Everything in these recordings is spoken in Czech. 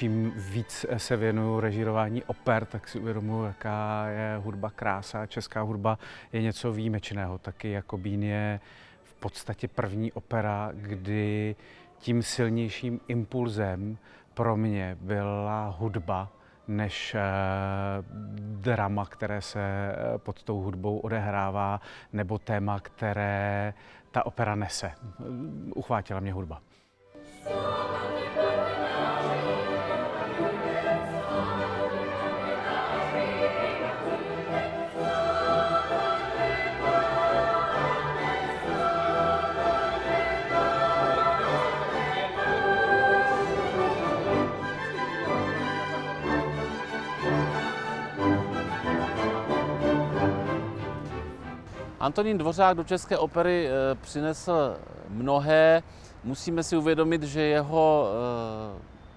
čím víc se věnuju režírování oper, tak si uvědomuji, jaká je hudba krása. Česká hudba je něco výjimečného. Taky Jakobín je v podstatě první opera, kdy tím silnějším impulzem pro mě byla hudba, než eh, drama, které se eh, pod tou hudbou odehrává, nebo téma, které ta opera nese. Uchvátila mě hudba. Antonín Dvořák do České opery eh, přinesl mnohé. Musíme si uvědomit, že jeho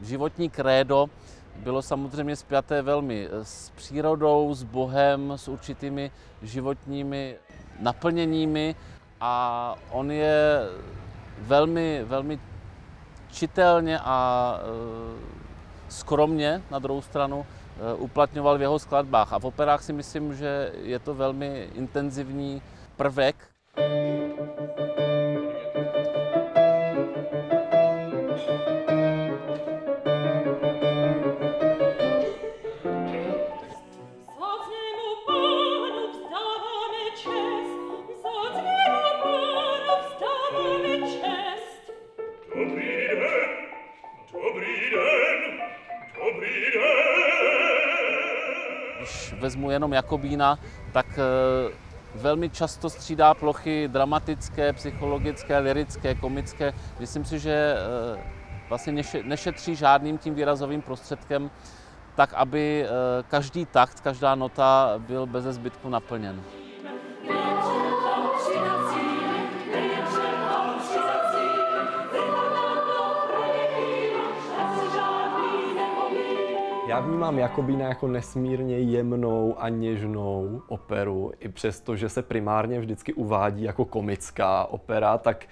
eh, životní krédo bylo samozřejmě spjaté velmi eh, s přírodou, s Bohem, s určitými životními naplněními a on je velmi, velmi čitelně a skromně na druhou stranu uplatňoval v jeho skladbách. A v operách si myslím, že je to velmi intenzivní prvek. Když vezmu jenom Jakobína, tak eh, velmi často střídá plochy dramatické, psychologické, lirické, komické. Myslím si, že eh, vlastně nešetří žádným tím výrazovým prostředkem, tak aby eh, každý takt, každá nota byl bez zbytku naplněn. Já vnímám Jakobína jako nesmírně jemnou a něžnou operu, i přesto, že se primárně vždycky uvádí jako komická opera, tak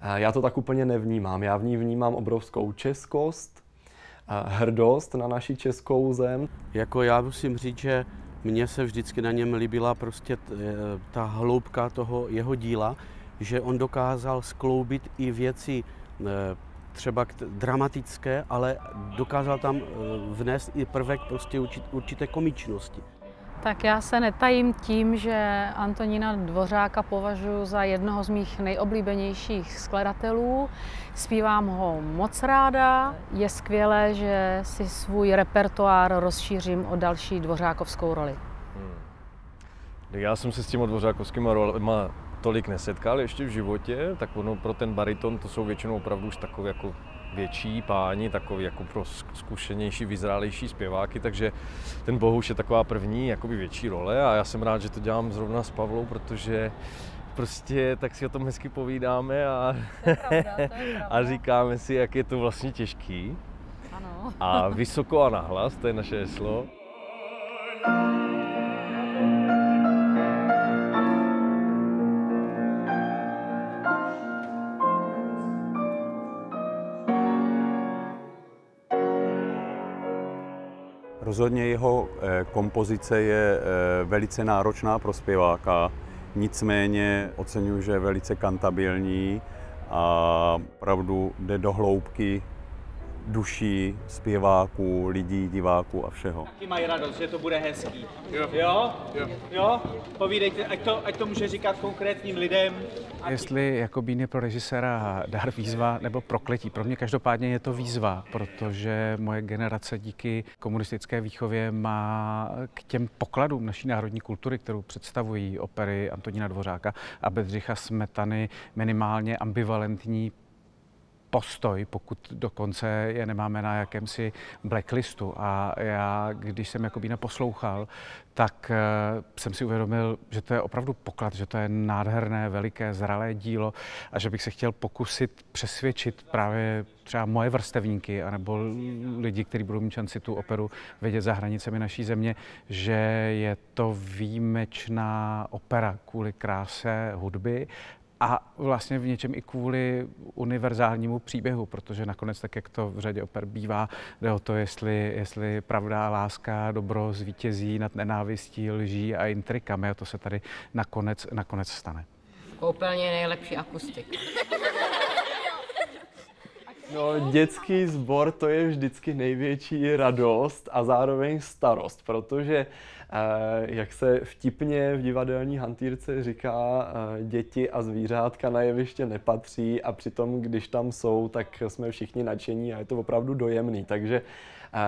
eh, já to tak úplně nevnímám. Já v ní vnímám obrovskou českost, eh, hrdost na naši českou zem. Jako já musím říct, že mně se vždycky na něm líbila prostě eh, ta hloubka toho jeho díla, že on dokázal skloubit i věci třeba dramatické, ale dokázal tam eh, vnést i prvek prostě určité komičnosti. Tak já se netajím tím, že Antonína Dvořáka považuji za jednoho z mých nejoblíbenějších skladatelů. Zpívám ho moc ráda. Je skvělé, že si svůj repertoár rozšířím o další dvořákovskou roli. Hmm. Já jsem se s těmi dvořákovskými rolema tolik nesetkal ještě v životě, tak ono pro ten bariton to jsou většinou opravdu už takové jako větší páni, takový jako pro zkušenější, vyzrálejší zpěváky, takže ten Bohuš je taková první, jakoby větší role a já jsem rád, že to dělám zrovna s Pavlou, protože prostě tak si o tom hezky povídáme a, pravda, a říkáme si, jak je to vlastně těžký. Ano. A vysoko a nahlas, to je naše heslo. Rozhodně jeho eh, kompozice je eh, velice náročná pro zpěváka, nicméně oceňuji, že je velice kantabilní a opravdu jde do hloubky duší zpěváků, lidí, diváků a všeho. Taky mají radost, že to bude hezký. Jo? Jo? Jo. jo? Povídejte, ať to, ať to může říkat konkrétním lidem. Jestli Jakobín je pro režiséra dar výzva nebo prokletí. Pro mě každopádně je to výzva, protože moje generace díky komunistické výchově má k těm pokladům naší národní kultury, kterou představují opery Antonína Dvořáka a Bedřicha Smetany, minimálně ambivalentní postoj, pokud dokonce je nemáme na jakémsi blacklistu. A já, když jsem Jakobína poslouchal, tak uh, jsem si uvědomil, že to je opravdu poklad, že to je nádherné, veliké, zralé dílo a že bych se chtěl pokusit přesvědčit právě třeba moje vrstevníky anebo lidi, kteří budou mít šanci tu operu vidět za hranicemi naší země, že je to výjimečná opera kvůli kráse hudby a vlastně v něčem i kvůli univerzálnímu příběhu, protože nakonec, tak jak to v řadě oper bývá, jde o to, jestli, jestli pravda, láska, dobro zvítězí nad nenávistí, lží a intrikami a to se tady nakonec, nakonec stane. Koupelně nejlepší akustik. No, dětský sbor to je vždycky největší radost a zároveň starost, protože Eh, jak se vtipně v divadelní hantýrce říká, eh, děti a zvířátka na jeviště nepatří a přitom, když tam jsou, tak jsme všichni nadšení a je to opravdu dojemný. Takže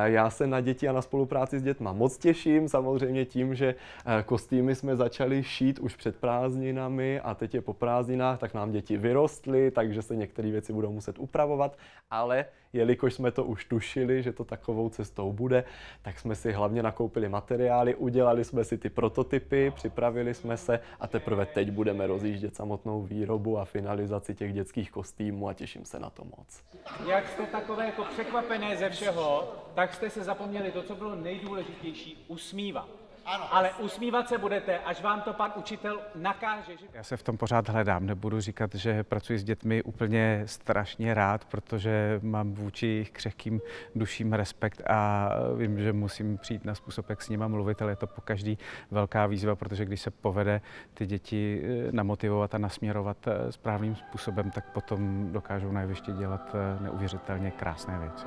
já se na děti a na spolupráci s dětma moc těším, samozřejmě tím, že eh, kostýmy jsme začali šít už před prázdninami a teď je po prázdninách, tak nám děti vyrostly, takže se některé věci budou muset upravovat, ale jelikož jsme to už tušili, že to takovou cestou bude, tak jsme si hlavně nakoupili materiály, udělali jsme si ty prototypy, připravili jsme se a teprve teď budeme rozjíždět samotnou výrobu a finalizaci těch dětských kostýmů a těším se na to moc. Jak jste takové jako překvapené ze všeho, tak jste se zapomněli to, co bylo nejdůležitější, usmívat. Ano. Ale usmívat se budete, až vám to pan učitel nakáže. Že... Já se v tom pořád hledám. Nebudu říkat, že pracuji s dětmi úplně strašně rád, protože mám vůči jejich křehkým duším respekt a vím, že musím přijít na způsob, jak s nima mluvit, ale je to po každý velká výzva, protože když se povede ty děti eh, namotivovat a nasměrovat eh, správným způsobem, tak potom dokážou na jevišti dělat eh, neuvěřitelně krásné věci.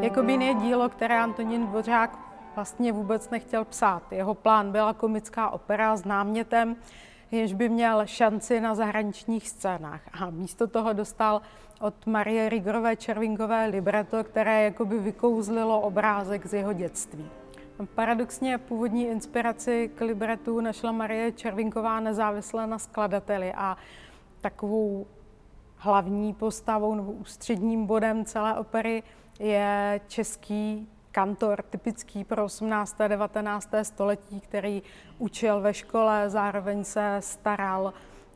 Jakobín je dílo, které Antonín Dvořák vlastně vůbec nechtěl psát. Jeho plán byla komická opera s námětem, jenž by měl šanci na zahraničních scénách. A místo toho dostal od Marie Rigorové Červinkové libreto, které jakoby vykouzlilo obrázek z jeho dětství. Paradoxně původní inspiraci k libretu našla Marie Červinková nezávisle na skladateli a takovou hlavní postavou nebo ústředním bodem celé opery je český kantor, typický pro 18. a 19. století, který učil ve škole, zároveň se staral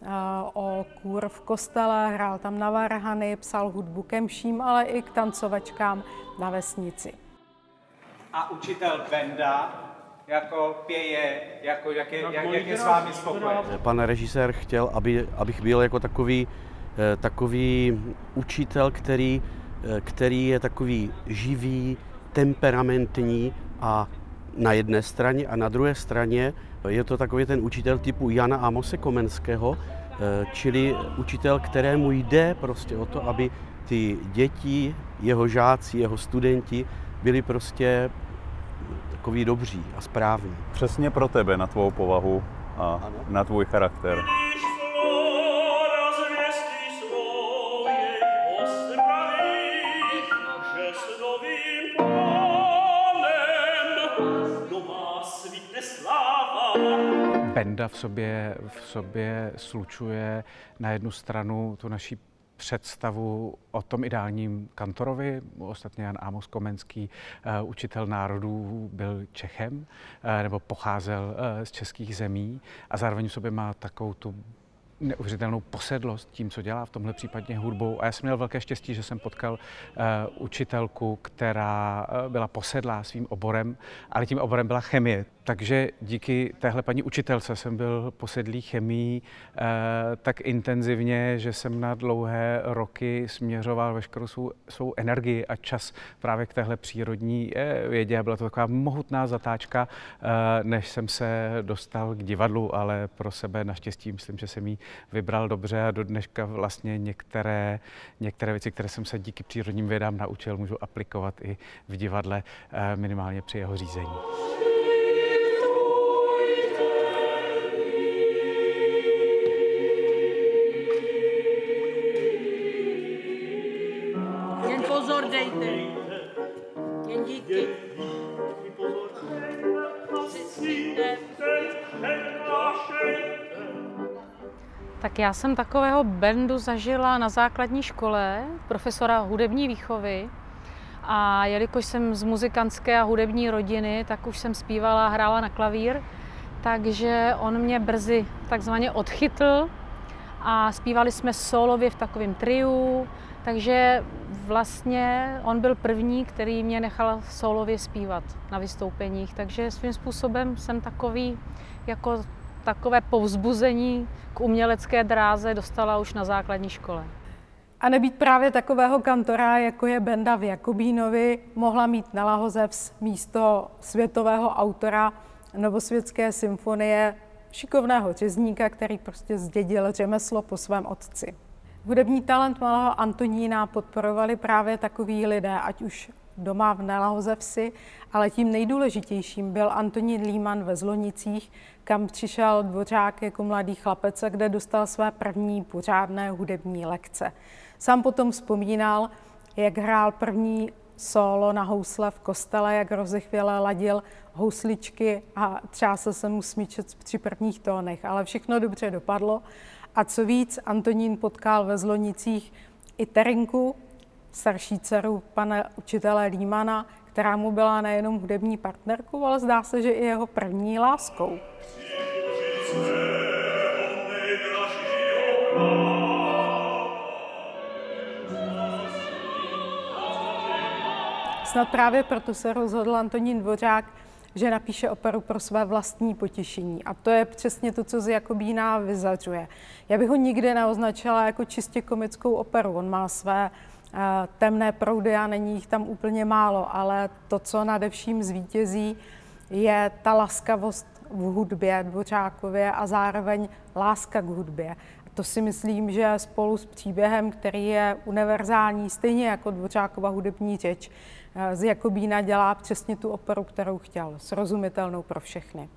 uh, o kůr v kostele, hrál tam na varhany, psal hudbu ke mším, ale i k tancovačkám na vesnici. A učitel Benda jako pěje, jako jak je, jak, jak je s vámi spokojen? Pan režisér chtěl, aby, abych byl jako takový, eh, takový učitel, který Eh, který je takový živý, temperamentní a na jedné straně a na druhé straně je to takový ten učitel typu Jana Amose Komenského, eh, čili učitel, kterému jde prostě o to, aby ty děti, jeho žáci, jeho studenti byli prostě takový dobří a správní. Přesně pro tebe, na tvou povahu a ano. na tvůj charakter. Benda v sobě, v sobě slučuje na jednu stranu tu naší představu o tom ideálním kantorovi. Ostatně Jan Amos Komenský, uh, učitel národů, byl Čechem uh, nebo pocházel uh, z českých zemí a zároveň v sobě má takovou tu neuvěřitelnou posedlost tím, co dělá v tomhle případě hudbou. A já jsem měl velké štěstí, že jsem potkal uh, učitelku, která uh, byla posedlá svým oborem, ale tím oborem byla chemie. Takže díky téhle paní učitelce jsem byl posedlý chemií eh, tak intenzivně, že jsem na dlouhé roky směřoval veškerou svou, svou energii a čas právě k téhle přírodní eh, vědě. Byla to taková mohutná zatáčka, eh, než jsem se dostal k divadlu, ale pro sebe naštěstí myslím, že jsem ji vybral dobře a do dneška vlastně některé, některé věci, které jsem se díky přírodním vědám naučil, můžu aplikovat i v divadle, eh, minimálně při jeho řízení. Tak já jsem takového bendu zažila na základní škole profesora hudební výchovy. A jelikož jsem z muzikantské a hudební rodiny, tak už jsem zpívala a hrála na klavír, takže on mě brzy takzvaně odchytl a zpívali jsme solově v takovém triu, Takže vlastně on byl první, který mě nechal solově zpívat na vystoupeních, takže svým způsobem jsem takový, jako takové povzbuzení k umělecké dráze dostala už na základní škole. A nebýt právě takového kantora, jako je Benda v Jakubínovi, mohla mít Nela Hozevs místo světového autora Novosvětské symfonie šikovného řezníka, který prostě zdědil řemeslo po svém otci. Hudební talent malého Antonína podporovali právě takoví lidé, ať už doma v Nelahozevsi, ale tím nejdůležitějším byl Antonín Líman ve Zlonicích, kam přišel dvořák jako mladý chlapec, kde dostal své první pořádné hudební lekce. Sám potom vzpomínal, jak hrál první solo na housle v kostele, jak rozechvěle ladil housličky a třásl se mu smíčec při prvních tónech, ale všechno dobře dopadlo. A co víc, Antonín potkal ve Zlonicích i Terinku, starší dceru pana učitele Límana, která mu byla nejenom hudební partnerkou, ale zdá se, že i jeho první láskou. Snad právě proto se rozhodl Antonín Dvořák, že napíše operu pro své vlastní potěšení. A to je přesně to, co z Jakobína vyzařuje. Já bych ho nikdy neoznačila jako čistě komickou operu. On má své temné proudy a není jich tam úplně málo, ale to, co nadevším zvítězí, je ta laskavost v hudbě Dvořákově a zároveň láska k hudbě. To si myslím, že spolu s příběhem, který je univerzální, stejně jako Dvořákova hudební řeč, eh, z Jakobína dělá přesně tu operu, kterou chtěl, srozumitelnou pro všechny.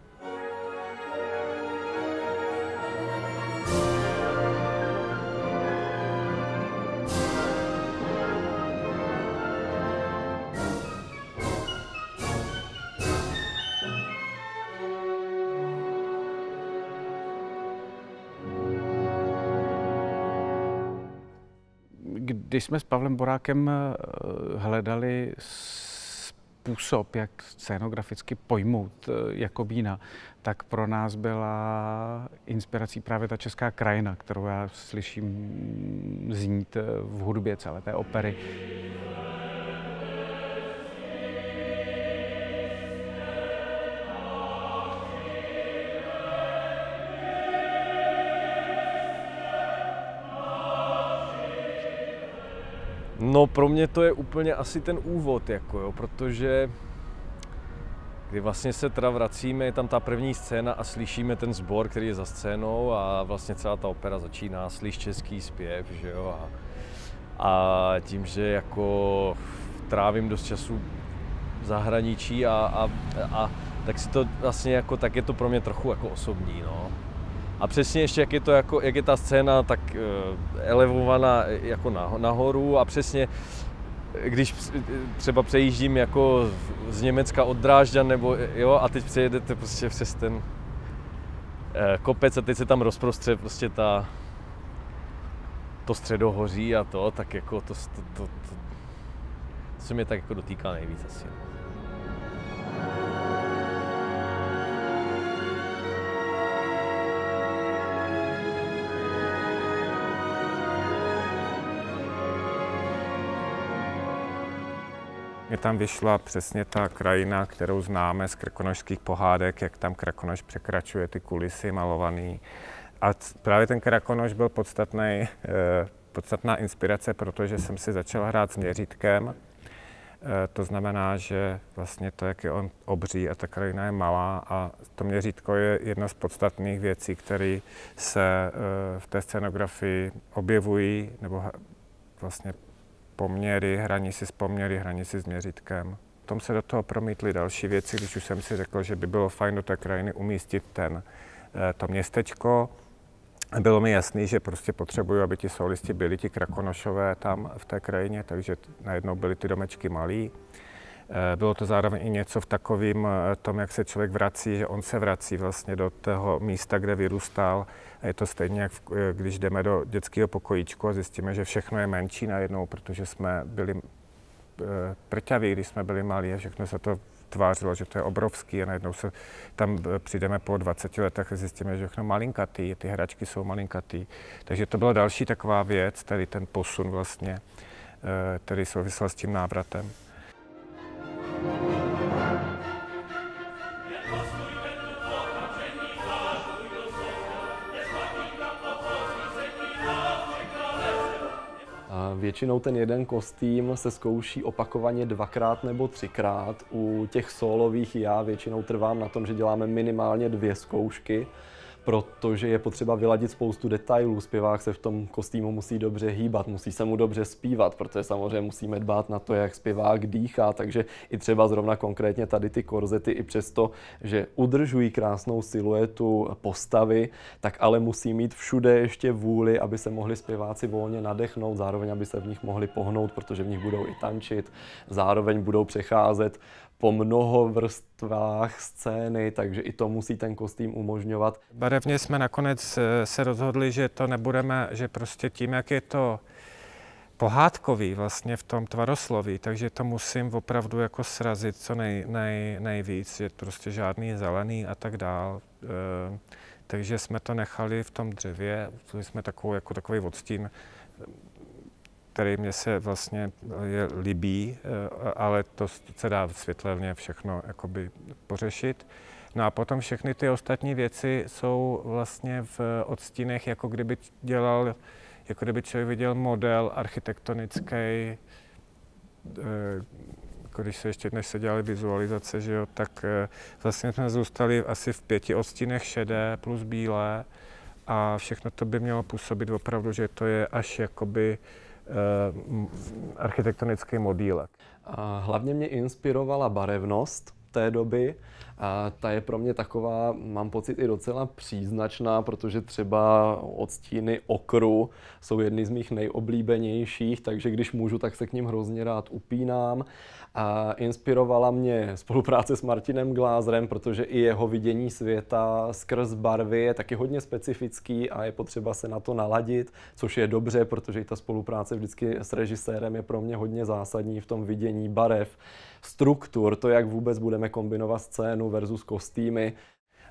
Když jsme s Pavlem Borákem eh, hledali způsob, jak scénograficky pojmout eh, Jakobína, tak pro nás byla inspirací právě ta česká krajina, kterou já slyším znít eh, v hudbě celé té opery. No pro mě to je úplně asi ten úvod, jako jo, protože kdy vlastně se teda vracíme, je tam ta první scéna a slyšíme ten sbor, který je za scénou a vlastně celá ta opera začíná, slyš český zpěv, že jo, a, a tím, že jako trávím dost času v zahraničí a, a, a tak si to vlastně jako, tak je to pro mě trochu jako osobní, no. A přesně ještě, jak je, to jako, jak je ta scéna tak uh, elevovaná jako nahoru a přesně když třeba přejíždím jako z Německa od Drážďan nebo jo, a teď přejedete prostě přes ten kopec a teď se tam rozprostře prostě ta to středohoří a to, tak jako to, to, to, to, to se mě tak jako dotýká nejvíc asi. Mě tam vyšla přesně ta krajina, kterou známe z krkonožských pohádek, jak tam krakonož překračuje ty kulisy malovaný. A právě ten krakonož byl podstatný, eh, podstatná inspirace, protože jsem si začal hrát s měřítkem. Eh, to znamená, že vlastně to, jak je on obří a ta krajina je malá a to měřítko je jedna z podstatných věcí, které se eh, v té scenografii objevují nebo vlastně poměry, hraní si s poměry, hraní si s měřítkem. Tom se do toho promítly další věci, když už jsem si řekl, že by bylo fajn do té krajiny umístit ten, eh, to městečko. Bylo mi jasný, že prostě potřebuju, aby ti solisti byli, ti krakonošové tam v té krajině, takže najednou byly ty domečky malý. Eh, bylo to zároveň i něco v takovém eh, tom, jak se člověk vrací, že on se vrací vlastně do toho místa, kde vyrůstal. A je to stejně, jak eh, když jdeme do dětského pokojíčku a zjistíme, že všechno je menší najednou, protože jsme byli prťaví, když jsme byli malí a všechno se to tvářilo, že to je obrovský a najednou se tam přijdeme po 20 letech a zjistíme, že všechno malinkatý, ty hračky jsou malinkatý. Takže to byla další taková věc, tady ten posun vlastně, který souvisel s tím návratem. Většinou ten jeden kostým se zkouší opakovaně dvakrát nebo třikrát. U těch solových já většinou trvám na tom, že děláme minimálně dvě zkoušky protože je potřeba vyladit spoustu detailů. Zpěvák se v tom kostýmu musí dobře hýbat, musí se mu dobře zpívat, protože samozřejmě musíme dbát na to, jak zpěvák dýchá, takže i třeba zrovna konkrétně tady ty korzety, i přesto, že udržují krásnou siluetu postavy, tak ale musí mít všude ještě vůli, aby se mohli zpěváci volně nadechnout, zároveň aby se v nich mohli pohnout, protože v nich budou i tančit, zároveň budou přecházet po mnoho vrstvách scény, takže i to musí ten kostým umožňovat. Barevně jsme nakonec eh, se rozhodli, že to nebudeme, že prostě tím, jak je to pohádkový vlastně v tom tvarosloví, takže to musím opravdu jako srazit co nej, nej, nejvíc, je prostě žádný zelený a tak dál. E, takže jsme to nechali v tom dřevě, jsme takovou, jako takový odstín který mě se vlastně je, líbí, eh, ale to se dá světlevně všechno jakoby pořešit. No a potom všechny ty ostatní věci jsou vlastně v odstínech, jako kdyby dělal, jako kdyby člověk viděl model architektonický, eh, jako když se ještě dnes se dělaly vizualizace, že jo, tak eh, vlastně jsme zůstali asi v pěti odstínech šedé plus bílé a všechno to by mělo působit opravdu, že to je až jakoby Eh, architektonický modílek. Hlavně mě inspirovala barevnost té doby. A ta je pro mě taková, mám pocit, i docela příznačná, protože třeba odstíny okru jsou jedny z mých nejoblíbenějších, takže když můžu, tak se k ním hrozně rád upínám. A inspirovala mě spolupráce s Martinem Glázrem, protože i jeho vidění světa skrz barvy je taky hodně specifický a je potřeba se na to naladit, což je dobře, protože i ta spolupráce vždycky s režisérem je pro mě hodně zásadní v tom vidění barev, struktur, to, jak vůbec budeme kombinovat scénu versus kostýmy.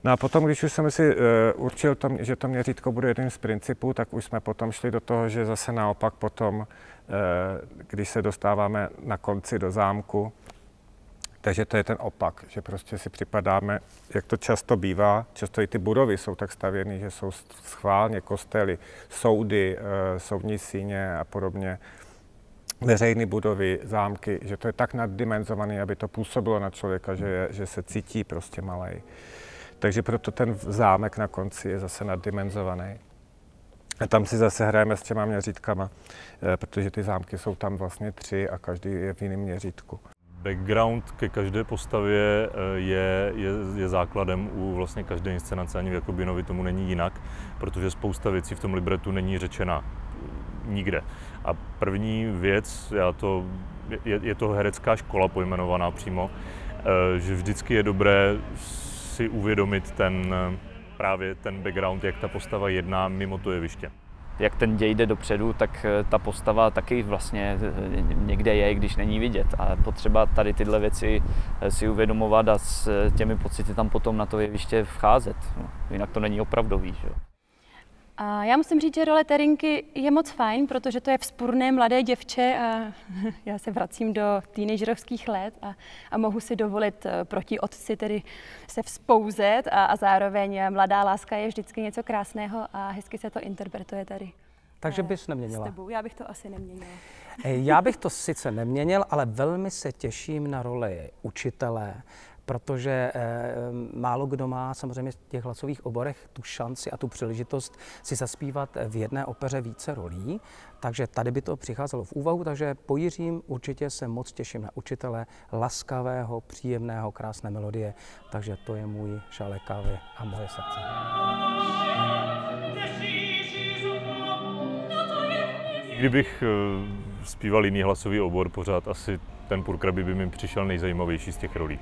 No a potom, když už jsem si uh, určil, to, že to měřítko bude jedním z principů, tak už jsme potom šli do toho, že zase naopak potom když se dostáváme na konci do zámku. Takže to je ten opak, že prostě si připadáme, jak to často bývá, často i ty budovy jsou tak stavěny, že jsou schválně kostely, soudy, eh, soudní síně a podobně, veřejné budovy, zámky, že to je tak naddimenzované, aby to působilo na člověka, že, je, že se cítí prostě malej. Takže proto ten zámek na konci je zase naddimenzovaný. A tam si zase hrajeme s těma měřítkama, eh, protože ty zámky jsou tam vlastně tři a každý je v jiném měřítku. Background ke každé postavě eh, je, je, je základem u vlastně každé inscenace, ani v Jakobinovi tomu není jinak, protože spousta věcí v tom libretu není řečena nikde. A první věc, já to, je, je to herecká škola pojmenovaná přímo, eh, že vždycky je dobré si uvědomit ten právě ten background, jak ta postava jedná mimo to jeviště. Jak ten děj jde dopředu, tak eh, ta postava taky vlastně eh, někde je, když není vidět. A potřeba tady tyhle věci eh, si uvědomovat a s těmi pocity tam potom na to jeviště vcházet. No, jinak to není opravdový. Že? A já musím říct, že role Terinky je moc fajn, protože to je vzpurné mladé děvče a já se vracím do teenagerovských let a, a mohu si dovolit eh, proti otci tedy se vzpouzet a, a zároveň mladá láska je vždycky něco krásného a hezky se to interpretuje tady. Takže eh, bys neměnila? S tebou. Já bych to asi neměnila. Eh, já bych to sice neměnil, ale velmi se těším na roli učitele, protože eh, málo kdo má samozřejmě v těch hlasových oborech tu šanci a tu příležitost si zaspívat v jedné opeře více rolí, takže tady by to přicházelo v úvahu, takže po Jiřím určitě se moc těším na učitele laskavého, příjemného, krásné melodie, takže to je můj šálek kávy a moje srdce. Kdybych eh, zpíval jiný hlasový obor pořád, asi ten Purkrabi by mi přišel nejzajímavější z těch rolí.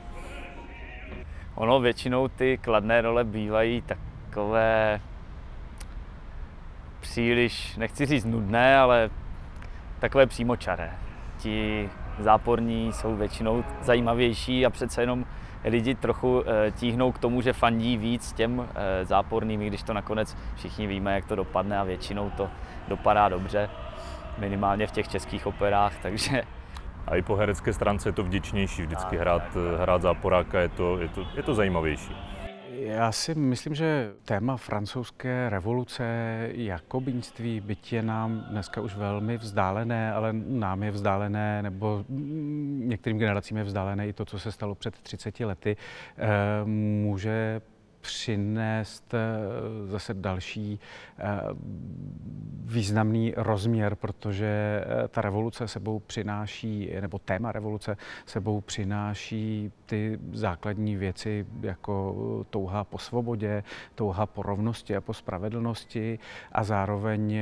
Ono většinou ty kladné role bývají takové příliš, nechci říct nudné, ale takové přímočaré. Ti záporní jsou většinou zajímavější a přece jenom lidi trochu eh, tíhnou k tomu, že fandí víc těm eh, záporným, když to nakonec všichni víme, jak to dopadne a většinou to dopadá dobře, minimálně v těch českých operách, takže a i po herecké stránce je to vděčnější vždycky hrát, hrát záporáka, je to, je, to, je to zajímavější. Já si myslím, že téma francouzské revoluce, jakobinství, byť je nám dneska už velmi vzdálené, ale nám je vzdálené, nebo některým generacím je vzdálené i to, co se stalo před 30 lety, eh, může přinést eh, zase další eh, významný rozměr, protože eh, ta revoluce sebou přináší, nebo téma revoluce sebou přináší ty základní věci jako touha po svobodě, touha po rovnosti a po spravedlnosti a zároveň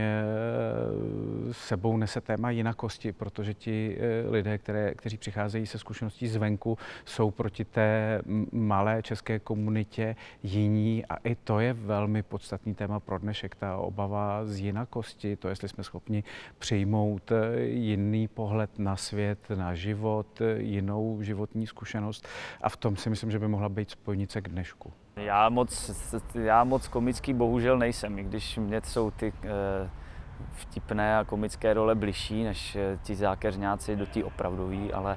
sebou nese téma jinakosti, protože ti lidé, které, kteří přicházejí se zkušeností zvenku, jsou proti té malé české komunitě jiní a i to je velmi podstatný téma pro dnešek, ta obava z jinakosti, to jestli jsme schopni přijmout eh, jiný pohled na svět, na život, eh, jinou životní zkušenost a v tom si myslím, že by mohla být spojnice k dnešku. Já moc, já moc komický bohužel nejsem, i když mě jsou ty e, vtipné a komické role bližší než ti zákeřňáci do tí opravdový, ale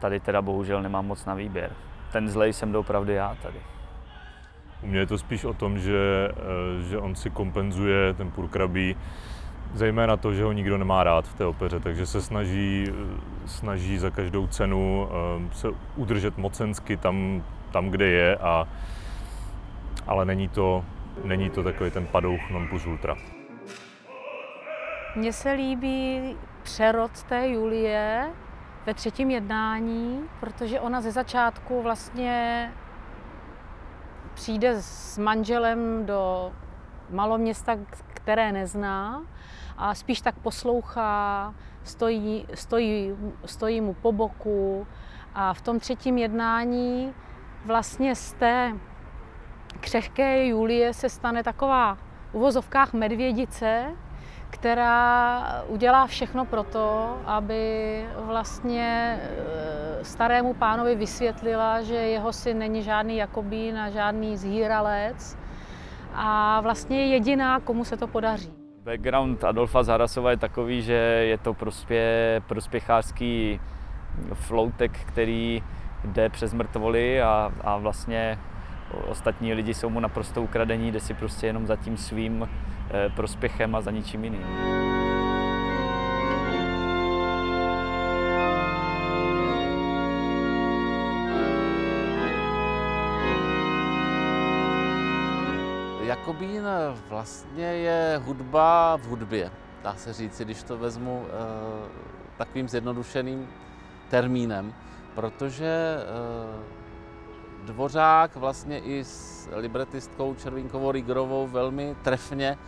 tady teda bohužel nemám moc na výběr. Ten zlej jsem doopravdy já tady. U mě je to spíš o tom, že, eh, že on si kompenzuje ten purkrabí, zejména to, že ho nikdo nemá rád v té opeře, takže se snaží, snaží za každou cenu eh, se udržet mocensky tam, tam kde je, a, ale není to, není to takový ten padouch non plus ultra. Mně se líbí přerod té Julie ve třetím jednání, protože ona ze začátku vlastně přijde s manželem do maloměsta, které nezná a spíš tak poslouchá, stojí, stojí, stojí mu po boku. A v tom třetím jednání vlastně z té křehké Julie se stane taková v uvozovkách medvědice, která udělá všechno pro to, aby vlastně eh, starému pánovi vysvětlila, že jeho syn není žádný Jakobín a žádný zhýralec a vlastně je jediná, komu se to podaří. Background Adolfa Zarasova je takový, že je to prospě, prospěchářský floutek, který jde přes mrtvoly a, a vlastně ostatní lidi jsou mu naprosto ukradení, jde si prostě jenom za tím svým prospěchem a za ničím jiným. Jakobín vlastně je hudba v hudbě, dá se říct, když to vezmu e, takovým zjednodušeným termínem, protože e, Dvořák vlastně i s libretistkou Červínkovou Rigorovou velmi trefně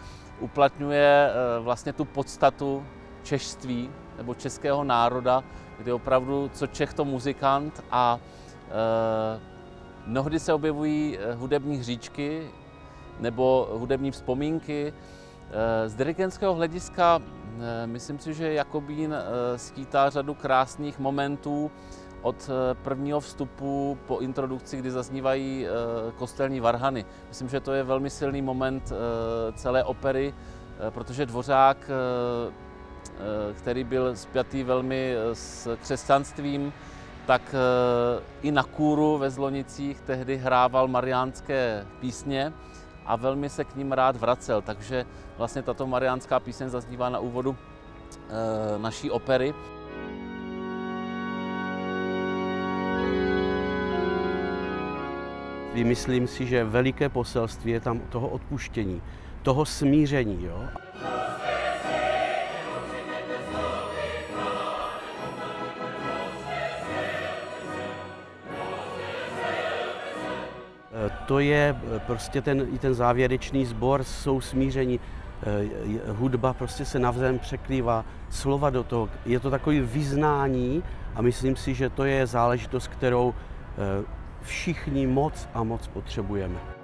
uplatňuje eh, vlastně tu podstatu češství nebo českého národa, kdy opravdu co Čech to muzikant a eh, mnohdy se objevují eh, hudební hříčky nebo hudební vzpomínky. Z dirigentského hlediska myslím si, že Jakobín skýtá řadu krásných momentů, od eh, prvního vstupu po introdukci, kdy zaznívají eh, kostelní varhany. Myslím, že to je velmi silný moment eh, celé opery, protože Dvořák, který byl spjatý velmi s křesťanstvím, tak i na kůru ve Zlonicích tehdy hrával mariánské písně a velmi se k ním rád vracel. Takže vlastně tato mariánská píseň zaznívá na úvodu naší opery. Myslím si, že veliké poselství je tam toho odpuštění, toho smíření. Jo? To je prostě ten, i ten závěrečný sbor, jsou smíření, eh, hudba prostě se navzájem překrývá, slova do toho, je to takový vyznání a myslím si, že to je záležitost, kterou všichni moc a moc potřebujeme.